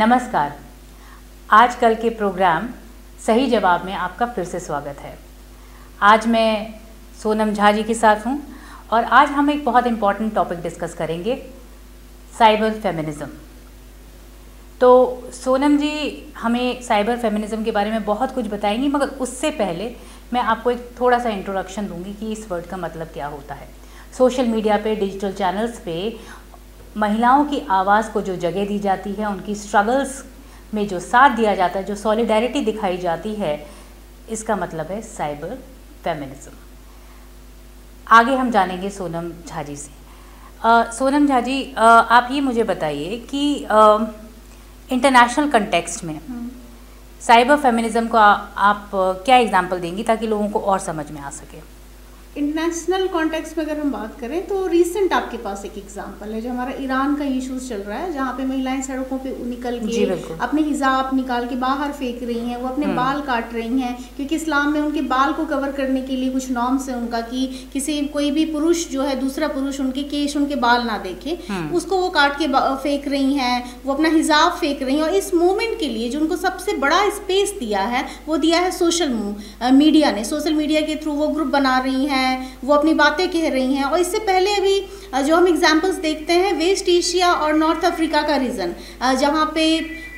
नमस्कार। आजकल के प्रोग्राम सही जवाब में आपका फिर से स्वागत है। आज मैं सोनम झा जी के साथ हूँ और आज हम एक बहुत इंपॉर्टेंट टॉपिक डिस्कस करेंगे साइबर फेमिनिज़म तो सोनम जी हमें साइबर फेमिनिज़म के बारे में बहुत कुछ बताएँगी, मगर उससे पहले मैं आपको एक थोड़ा सा इंट्रोडक्शन दूँगी कि इस वर्ड का मतलब क्या होता है। सोशल मीडिया पे डिजिटल चैनल्स पे महिलाओं की आवाज़ को जो जगह दी जाती है उनकी स्ट्रगल्स में जो साथ दिया जाता है जो सॉलिडारिटी दिखाई जाती है इसका मतलब है साइबर फेमिनिज्म आगे हम जानेंगे सोनम झा जी से। आ, सोनम झा जी आ, आप ये मुझे बताइए कि इंटरनेशनल कंटेक्स्ट में साइबर। फेमिनिज्म को आ, आप क्या एग्जांपल देंगी ताकि लोगों को और समझ में आ सके? इंटरनेशनल कॉन्टेक्स्ट में अगर हम बात करें तो रिसेंट आपके पास एक एग्जांपल है जो हमारा ईरान का इश्यूज़ चल रहा है जहाँ पे महिलाएँ सड़कों पे निकल के अपने हिजाब निकाल के बाहर फेंक रही हैं वो अपने हम्म। बाल काट रही हैं क्योंकि इस्लाम में उनके बाल को कवर करने के लिए कुछ नॉर्म्स है उनका कि किसी कोई भी पुरुष जो है दूसरा पुरुष उनके केश उनके बाल ना देखे हम्म। उसको वो काट के फेंक रही हैं वो अपना हिजाब फेंक रही हैं और इस मूवमेंट के लिए जो उनको सबसे बड़ा स्पेस दिया है वो दिया है सोशल मीडिया ने सोशल मीडिया के थ्रू वो ग्रुप बना रही हैं हैं, वो अपनी बातें कह रही हैं। और इससे पहले अभी जो हम एग्जाम्पल्स देखते हैं वेस्ट एशिया और नॉर्थ अफ्रीका का रीज़न जहाँ पे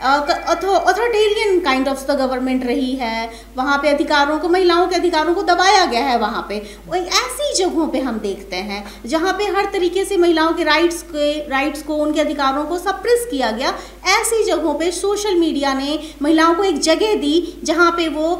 authoritarian kind of the government रही है वहाँ पे अधिकारों को महिलाओं के अधिकारों को दबाया गया है वहाँ पे। ऐसी जगहों पे हम देखते हैं जहाँ पे हर तरीके से महिलाओं के राइट्स के राइट्स को उनके अधिकारों को सप्रेस किया गया। ऐसी जगहों पे सोशल मीडिया ने महिलाओं को एक जगह दी जहाँ पे वो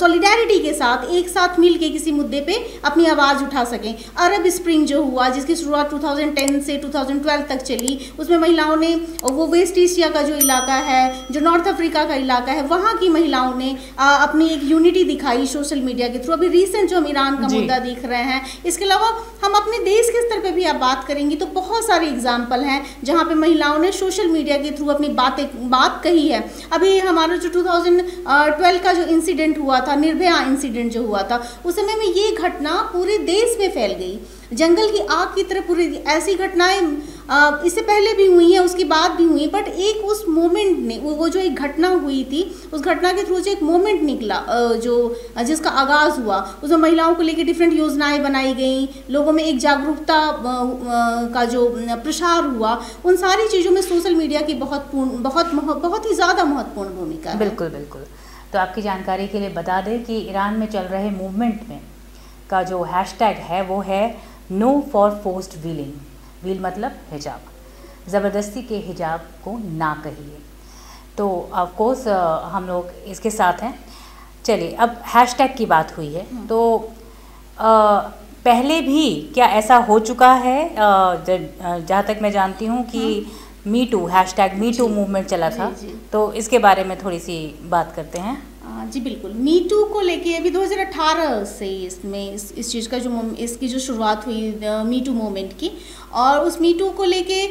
सॉलिडारिटी के साथ एक साथ मिल के किसी मुद्दे पे अपनी आवाज़ उठा सकें। अरब स्प्रिंग जो हुआ जिसकी शुरुआत 2010 से 2012 तक चली उसमें महिलाओं ने वो वेस्ट एशिया का जो इलाका है जो नॉर्थ अफ्रीका का इलाका है वहाँ की महिलाओं ने आ, अपनी एक यूनिटी दिखाई सोशल मीडिया के थ्रू अभी रिसेंट जो हम ईरान का मुद्दा देख रहे हैं इसके अलावा हम अपने देश के स्तर पर भी आप बात करेंगे तो बहुत सारे एग्ज़ाम्पल हैं जहाँ पे महिलाओं ने सोशल मीडिया के थ्रू अपनी बातें बात कही है। अभी हमारा जो 2012 का जो इंसिडेंट हुआ था निर्भया इंसिडेंट जो हुआ था उस समय में ये घटना पूरे देश में फैल गई। जंगल की आग की तरह पूरी ऐसी घटनाएँ इससे पहले भी हुई हैं उसके बाद भी हुई बट एक उस मोमेंट ने वो, जो एक घटना हुई थी उस घटना के थ्रू जो एक मोमेंट निकला जो जिसका आगाज़ हुआ। उसमें महिलाओं को लेकर डिफरेंट योजनाएँ बनाई गई लोगों में एक जागरूकता का जो प्रसार हुआ उन सारी चीज़ों में सोशल मीडिया की बहुत पूर्ण बहुत बहुत ही ज़्यादा महत्वपूर्ण भूमिका बिल्कुल बिल्कुल। तो आपकी जानकारी के लिए बता दें कि ईरान में चल रहे मूवमेंट में का जो हैशटैग है वो है no for forced veiling veil मतलब हिजाब। ज़बरदस्ती के हिजाब को ना कहिए। तो ऑफकोर्स हम लोग इसके साथ हैं। चलिए अब हैशटैग की बात हुई है। हम्म। तो आ, पहले भी क्या ऐसा हो चुका है? जहाँ तक मैं जानती हूँ कि me too hashtag me too movement चला था। जी, जी. तो इसके बारे में थोड़ी सी बात करते हैं। जी बिल्कुल। मी टू को लेके अभी 2018 से इसमें इस, इस चीज़ का जो इसकी जो शुरुआत हुई मी टू मोमेंट की और उस मी टू को लेके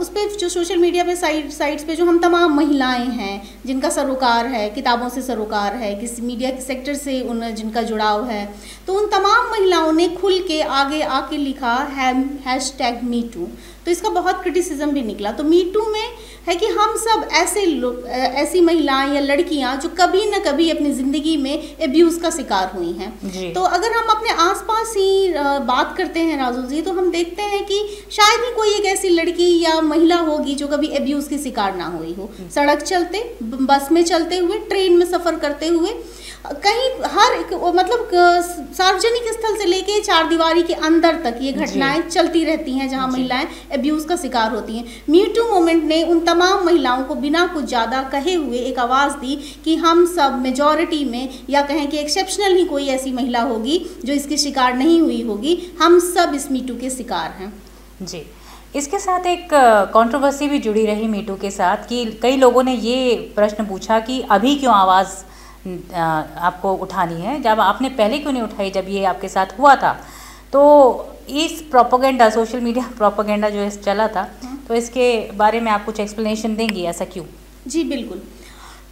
उस पर जो सोशल मीडिया पे साइट साइट्स पे जो हम तमाम महिलाएँ हैं जिनका सरोकार है किताबों से सरोकार है किसी मीडिया के सेक्टर से उन जिनका जुड़ाव है तो उन तमाम महिलाओं ने खुल के आगे आके लिखा है हैश टैग मी टू तो इसका बहुत क्रिटिसिज्म भी निकला। तो मी टू में है कि हम सब ऐसे लोग ऐसी महिलाएँ या लड़कियाँ जो कभी ना कभी अपनी ज़िंदगी में एब्यूज़ का शिकार हुई हैं। तो अगर हम अपने आसपास ही बात करते हैं राजू जी तो हम देखते हैं कि शायद ही कोई एक ऐसी लड़की या महिला होगी जो कभी एब्यूज़ की शिकार ना हुई हो। सड़क चलते बस में चलते हुए ट्रेन में सफ़र करते हुए कहीं हर एक मतलब सार्वजनिक स्थल से लेके चार दीवारी के अंदर तक ये घटनाएँ चलती रहती हैं जहाँ महिलाएँ अब्यूज़ का शिकार होती हैं। मी टू मोमेंट ने उन तमाम महिलाओं को बिना कुछ ज़्यादा कहे हुए एक आवाज़ दी कि हम सब मेजॉरिटी में, या कहें कि एक्सेप्शनल ही कोई ऐसी महिला होगी जो इसकी शिकार नहीं हुई होगी। हम सब इस मीटू के शिकार हैं। जी। इसके साथ एक कंट्रोवर्सी भी जुड़ी रही मीटू के साथ कि कई लोगों ने ये प्रश्न पूछा कि अभी क्यों आवाज़ आपको उठानी है? जब आपने पहले क्यों नहीं उठाई जब ये आपके साथ हुआ था? तो इस प्रोपोगेंडा सोशल मीडिया प्रोपोगेंडा जो इस चला था हाँ। तो इसके बारे में आप कुछ एक्सप्लेनेशन देंगी ऐसा क्यों जी बिल्कुल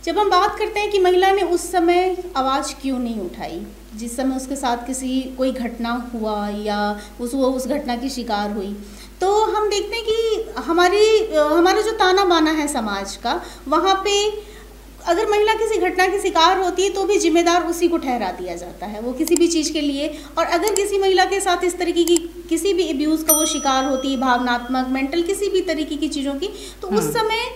जब हम बात करते हैं कि महिला ने उस समय आवाज़ क्यों नहीं उठाई जिस समय उसके साथ किसी कोई घटना हुआ या उस वो उस घटना की शिकार हुई तो हम देखते हैं कि हमारी हमारा जो ताना बाना है समाज का वहाँ पे अगर महिला किसी घटना की शिकार होती है तो भी जिम्मेदार उसी को ठहरा दिया जाता है वो किसी भी चीज़ के लिए और अगर किसी महिला के साथ इस तरीके की किसी भी अब्यूज़ का वो शिकार होती है भावनात्मक मेंटल किसी भी तरीके की चीज़ों की तो उस हम्म। समय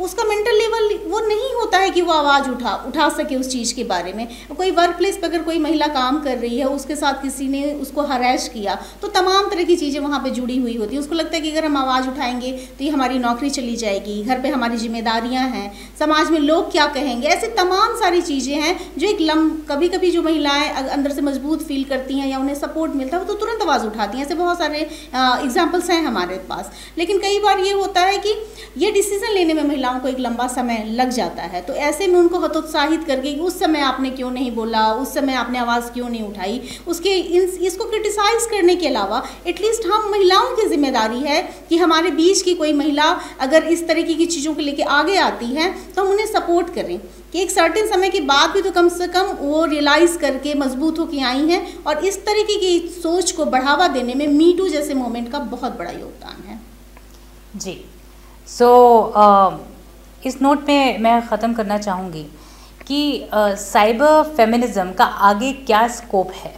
उसका मेंटल लेवल वो नहीं होता है कि वो आवाज़ उठा उठा सके उस चीज़ के बारे में। कोई वर्क प्लेस पर अगर कोई महिला काम कर रही है, उसके साथ किसी ने उसको हरैश किया तो तमाम तरह की चीज़ें वहाँ पे जुड़ी हुई होती है। उसको लगता है कि अगर हम आवाज़ उठाएँगे तो ये हमारी नौकरी चली जाएगी, घर पर हमारी जिम्मेदारियाँ हैं, समाज में लोग क्या कहेंगे? ऐसे तमाम सारी चीज़ें हैं जो एक लम कभी कभी जो महिलाएँ अंदर से मज़बूत फील करती हैं या उन्हें सपोर्ट मिलता है, वो तो तुरंत आवाज़ उठाती हैं। ऐसे बहुत सारे एग्जाम्पल्स हैं हमारे पास। लेकिन कई बार ये होता है कि ये डिसीज़न लेने में महिलाओं को एक लंबा समय लग जाता है। तो ऐसे में उनको हतोत्साहित करके उस समय आपने क्यों नहीं बोला उस समय आपने आवाज़ क्यों नहीं उठाई उसके इन इसको क्रिटिसाइज करने के अलावा एटलीस्ट हम महिलाओं की ज़िम्मेदारी है कि हमारे बीच की कोई महिला अगर इस तरीके की चीज़ों को लेकर आगे आती है तो हम उन्हें सपोर्ट करें। कि एक सर्टेन समय के बाद भी तो कम से कम वो रियलाइज़ करके मज़बूत होकर आई हैं और इस तरीके की सोच को बढ़ावा देने में मीटू जैसे मोमेंट का बहुत बड़ा योगदान है। जी। सो so, uh, इस नोट पे मैं ख़त्म करना चाहूँगी कि साइबर फेमिनिज़म फेमिनिज़्म का आगे क्या स्कोप है?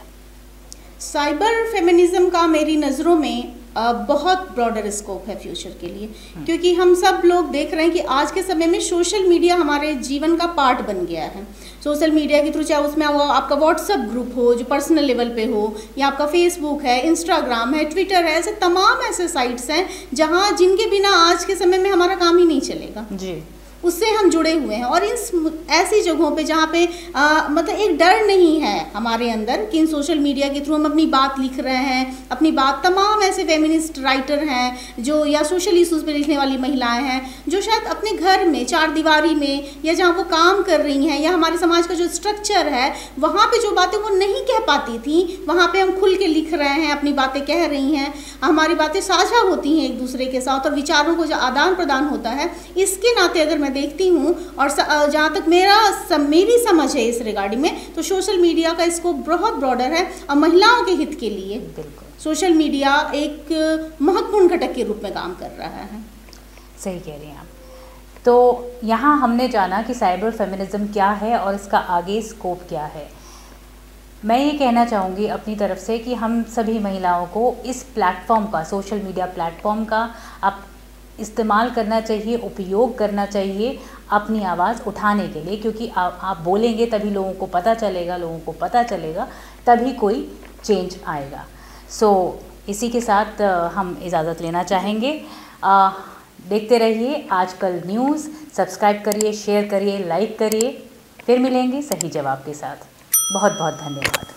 साइबर फेमिनिज़म का मेरी नज़रों में बहुत ब्रॉडर स्कोप है फ्यूचर के लिए। क्योंकि हम सब लोग देख रहे हैं कि आज के समय में सोशल मीडिया हमारे जीवन का पार्ट बन गया है। सोशल मीडिया के थ्रू चाहे उसमें वो आपका व्हाट्सअप ग्रुप हो, जो पर्सनल लेवल पे हो, या आपका फेसबुक है इंस्टाग्राम है ट्विटर है, ऐसे तमाम ऐसे साइट्स हैं जहाँ जिनके बिना आज के समय में हमारा काम ही नहीं चलेगा। जी। उससे हम जुड़े हुए हैं। और इन ऐसी जगहों पे जहाँ पे आ, मतलब एक डर नहीं है हमारे अंदर कि इन सोशल मीडिया के थ्रू हम अपनी बात लिख रहे हैं अपनी बात तमाम ऐसे फेमिनिस्ट राइटर हैं जो या सोशल इशूज़ पे लिखने वाली महिलाएँ हैं जो शायद अपने घर में चार दीवारी में या जहाँ वो काम कर रही हैं या हमारे समाज का जो स्ट्रक्चर है वहाँ पर जो बातें वो नहीं कह पाती थी वहाँ पर हम खुल के लिख रहे हैं अपनी बातें कह रही हैं हमारी बातें साझा होती हैं एक दूसरे के साथ और विचारों को जो आदान प्रदान होता है इसके नाते अगर मैं मैं देखती हूँ और जहाँ तक मेरा सम, मेरी समझ है इस रिगार्डिंग में तो सोशल मीडिया का स्कोप बहुत ब्रॉडर है और महिलाओं के हित के लिए। सोशल मीडिया एक महत्वपूर्ण घटक के रूप में काम कर रहा है। सही कह रही हैं आप। तो यहाँ हमने जाना कि साइबर फेमिनिज्म क्या है और इसका आगे स्कोप क्या है। मैं ये कहना चाहूँगी अपनी तरफ़ से कि हम सभी महिलाओं को इस प्लेटफॉर्म का सोशल मीडिया प्लेटफॉर्म का आप इस्तेमाल करना चाहिए उपयोग करना चाहिए अपनी आवाज़ उठाने के लिए क्योंकि आ, आप बोलेंगे तभी लोगों को पता चलेगा लोगों को पता चलेगा तभी कोई चेंज आएगा। सो so, इसी के साथ हम इजाज़त लेना चाहेंगे। आ, देखते रहिए आजकल न्यूज़ सब्सक्राइब करिए शेयर करिए लाइक करिए फिर मिलेंगे सही जवाब के साथ। बहुत बहुत धन्यवाद।